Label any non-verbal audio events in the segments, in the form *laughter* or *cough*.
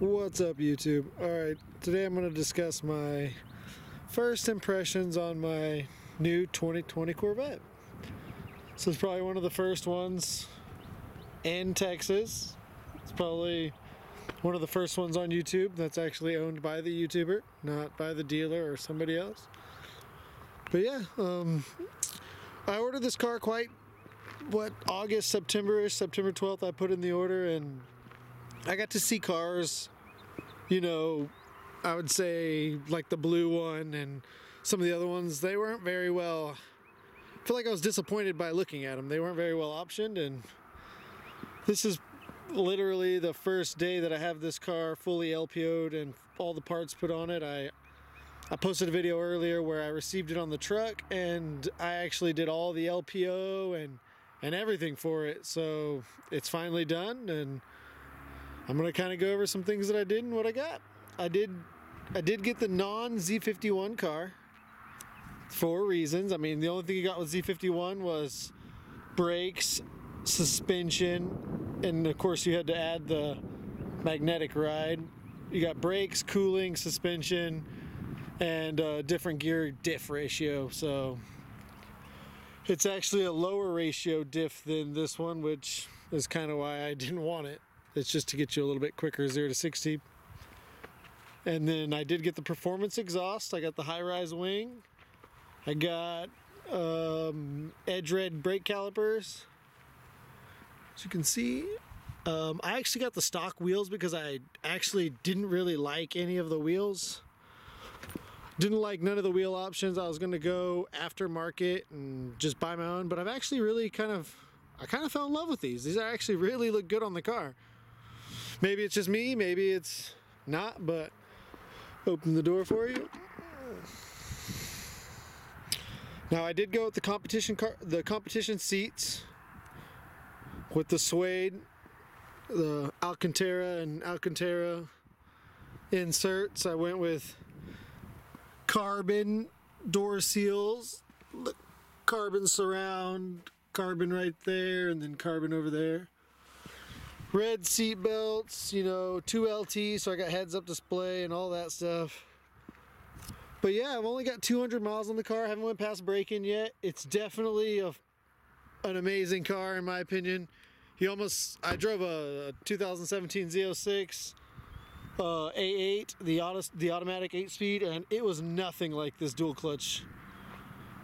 What's up YouTube? Alright, today I'm going to discuss my first impressions on my new 2020 Corvette. This is probably one of the first ones in Texas. It's probably one of the first ones on YouTube that's actually owned by the YouTuber, not by the dealer or somebody else. But yeah, um, I ordered this car quite, what, August, September-ish, September 12th I put in the order and I got to see cars, you know, I would say like the blue one and some of the other ones, they weren't very well, I feel like I was disappointed by looking at them. They weren't very well optioned and this is literally the first day that I have this car fully LPO'd and all the parts put on it. I I posted a video earlier where I received it on the truck and I actually did all the LPO and and everything for it. So it's finally done and I'm gonna kind of go over some things that I did and what I got. I did, I did get the non Z51 car for reasons. I mean, the only thing you got with Z51 was brakes, suspension, and of course you had to add the magnetic ride. You got brakes, cooling, suspension, and a different gear diff ratio. So it's actually a lower ratio diff than this one, which is kind of why I didn't want it. It's just to get you a little bit quicker, 0 to 60. And then I did get the performance exhaust. I got the high rise wing. I got um, edge red brake calipers. As you can see, um, I actually got the stock wheels because I actually didn't really like any of the wheels. Didn't like none of the wheel options. I was going to go aftermarket and just buy my own, but I've actually really kind of, I kind of fell in love with these. These actually really look good on the car. Maybe it's just me, maybe it's not, but open the door for you. Now I did go with the competition car, the competition seats with the suede, the Alcantara and Alcantara inserts. I went with carbon door seals, carbon surround, carbon right there, and then carbon over there red seat belts, you know, two LT, so I got heads up display and all that stuff. But yeah, I've only got 200 miles on the car. I haven't went past break-in yet. It's definitely a, an amazing car in my opinion. He almost, I drove a, 2017 Z06 uh, A8, the, auto, the automatic 8-speed, and it was nothing like this dual clutch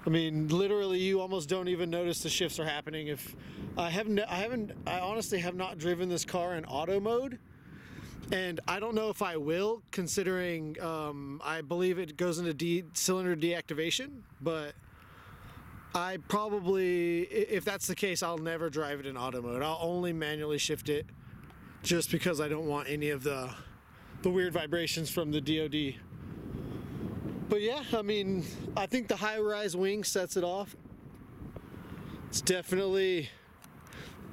I mean, literally, you almost don't even notice the shifts are happening. If I haven't, I haven't, I honestly have not driven this car in auto mode, and I don't know if I will, considering um, I believe it goes into de cylinder deactivation. But I probably, if that's the case, I'll never drive it in auto mode. I'll only manually shift it, just because I don't want any of the the weird vibrations from the DoD but yeah, I mean, I think the high-rise wing sets it off. It's definitely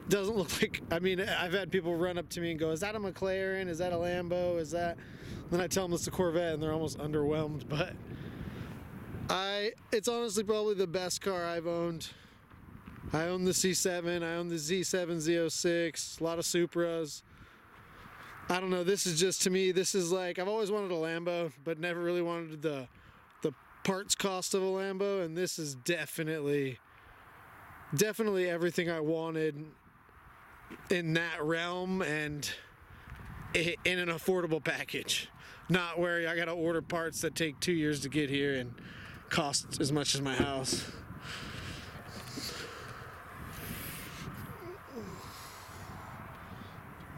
doesn't look *laughs* like. I mean, I've had people run up to me and go, "Is that a McLaren? Is that a Lambo? Is that?" Then I tell them it's a Corvette, and they're almost underwhelmed. But I, it's honestly probably the best car I've owned. I own the C7, I own the Z7 Z06, a lot of Supras. I don't know, this is just to me, this is like, I've always wanted a Lambo, but never really wanted the parts cost of a Lambo and this is definitely definitely everything I wanted in that realm and in an affordable package. Not where I gotta order parts that take two years to get here and cost as much as my house.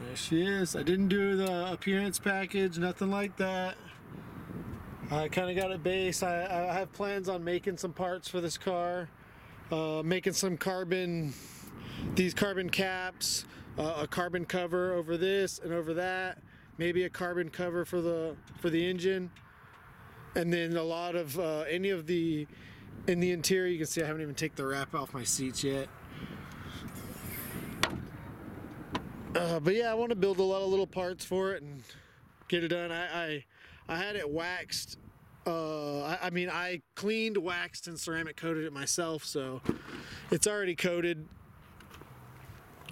There she is. I didn't do the appearance package nothing like that I kind of got it base. I, I, have plans on making some parts for this car, uh, making some carbon, these carbon caps, uh, a carbon cover over this and over that, maybe a carbon cover for the for the engine, and then a lot of uh, any of the in the interior. You can see I haven't even taken the wrap off my seats yet. Uh, but yeah, I want to build a lot of little parts for it and get it done. I, I, I had it waxed uh, I, I, mean, I cleaned, waxed, and ceramic coated it myself, so it's already coated.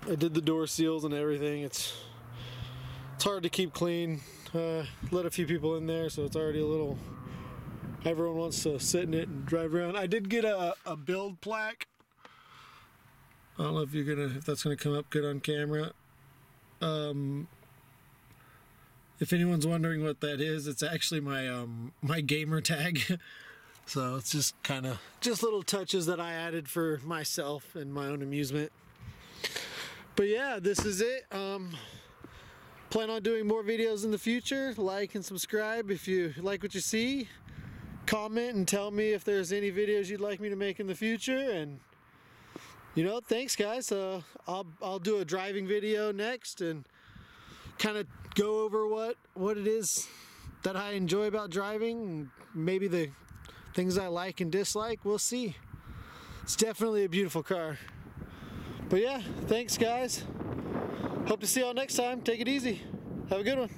I did the door seals and everything. It's it's hard to keep clean. Uh, let a few people in there, so it's already a little. Everyone wants to sit in it and drive around. I did get a, a build plaque. I don't know if you're gonna if that's gonna come up good on camera. Um, if anyone's wondering what that is, it's actually my um my gamer tag. *laughs* so it's just kind of just little touches that I added for myself and my own amusement. But yeah, this is it. Um, plan on doing more videos in the future. Like and subscribe if you like what you see. Comment and tell me if there's any videos you'd like me to make in the future. And you know, thanks guys. Uh, I'll I'll do a driving video next and kind of go over what what it is that I enjoy about driving, maybe the things I like and dislike. We'll see. It's definitely a beautiful car. But yeah, thanks guys. Hope to see y'all next time. Take it easy. Have a good one.